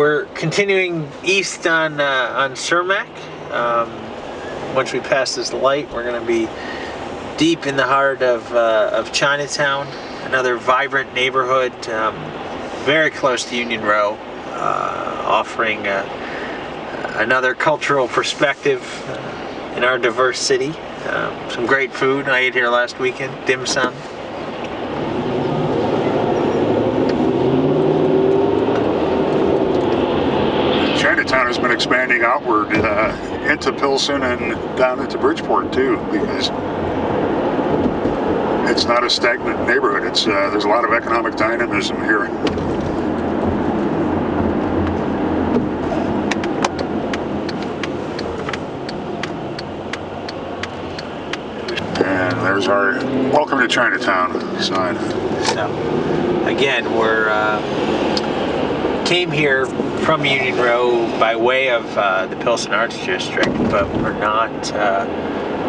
we're continuing east on uh, on Cermak. Um, once we pass this light, we're going to be deep in the heart of uh, of Chinatown, another vibrant neighborhood, um, very close to Union Row, uh, offering uh, another cultural perspective uh, in our diverse city. Um, some great food. I ate here last weekend, dim sum. Chinatown has been expanding outward uh, into Pilsen and down into Bridgeport too, because it's not a stagnant neighborhood. It's uh, there's a lot of economic dynamism here. And there's our welcome to Chinatown sign. So, again, we're uh, came here from Union Row by way of uh, the Pilsen Arts District, but we're not uh,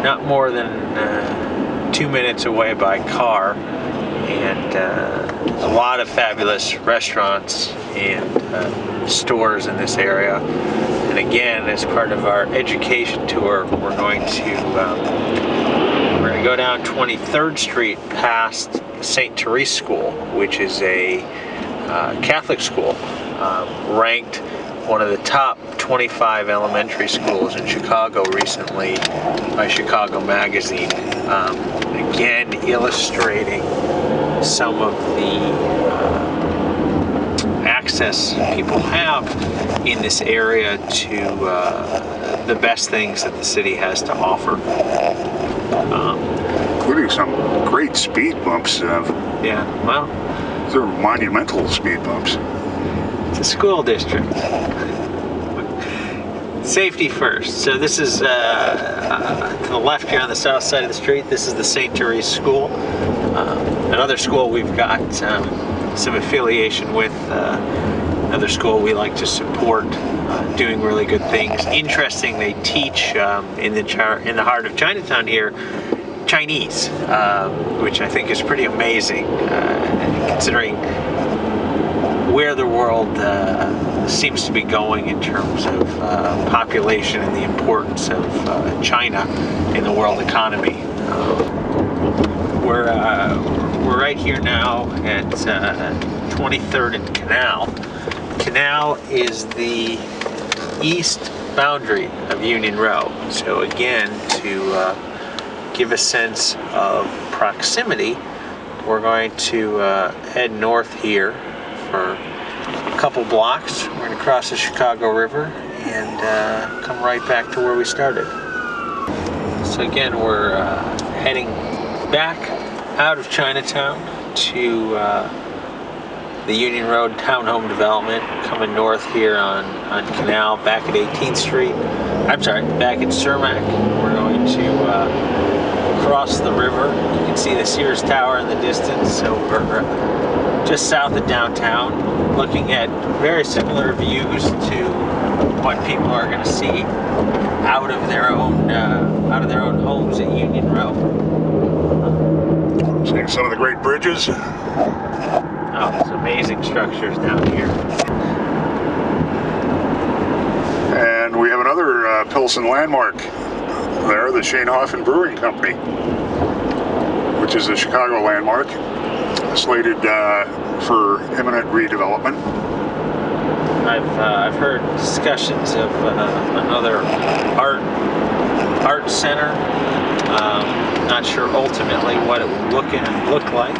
not more than uh, two minutes away by car, and uh, a lot of fabulous restaurants and uh, stores in this area. And again, as part of our education tour, we're going to um, we're going to go down 23rd Street past St. Therese School, which is a uh, Catholic school um, ranked one of the top 25 elementary schools in Chicago recently by Chicago Magazine. Um, again, illustrating some of the uh, access people have in this area to uh, the best things that the city has to offer. Um, including some great speed bumps. Uh, yeah, well, they're monumental speed bumps. It's a school district. Safety first. So this is uh, uh, to the left here on the south side of the street. This is the St. Therese School. Uh, another school we've got um, some affiliation with. Uh, another school we like to support, uh, doing really good things. Interesting, they teach um, in the in the heart of Chinatown here Chinese, uh, which I think is pretty amazing, uh, considering where the world uh, seems to be going in terms of uh, population and the importance of uh, China in the world economy. we're we're right here now at 23rd and Canal. Canal is the east boundary of Union Row. So again, to uh, give a sense of proximity, we're going to uh, head north here for a couple blocks. We're going to cross the Chicago River and uh, come right back to where we started. So again, we're uh, heading back out of Chinatown to uh, the Union Row Townhome Development, coming north here on, on Canal, back at 18th Street. I'm sorry, back at Cermak. We're going to uh, cross the river. You can see the Sears Tower in the distance, so we're uh, just south of downtown, looking at very similar views to what people are going to see out of their own uh, out of their own homes at Union Row. Seeing some of the great bridges. Oh, there's amazing structures down here. And we have another uh, Pilsen landmark there, the Schoenhofen Brewing Company, which is a Chicago landmark, slated uh, for imminent redevelopment. I've uh, I've heard discussions of uh, another art art center. Um, not sure ultimately what it would look and look like.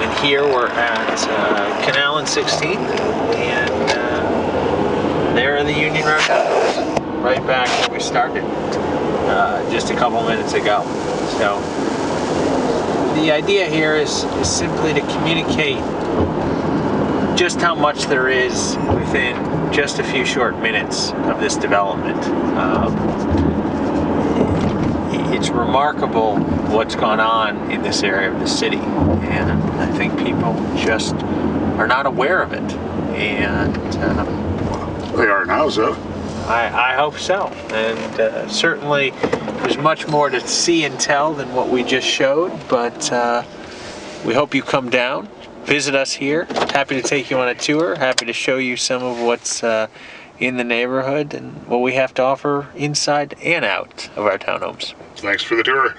And here we're at uh, Canal and 16th, and uh, there are the Union Row right back where we started uh, just a couple minutes ago. So the idea here is, is simply to communicate just how much there is within just a few short minutes of this development. Um, it's remarkable what's gone on in this area of the city, and I think people just are not aware of it. And um, they are now, so. I, I hope so. And uh, certainly, there's much more to see and tell than what we just showed. But uh, we hope you come down, visit us here. Happy to take you on a tour. Happy to show you some of what's uh, in the neighborhood and what we have to offer inside and out of our townhomes. Thanks for the tour.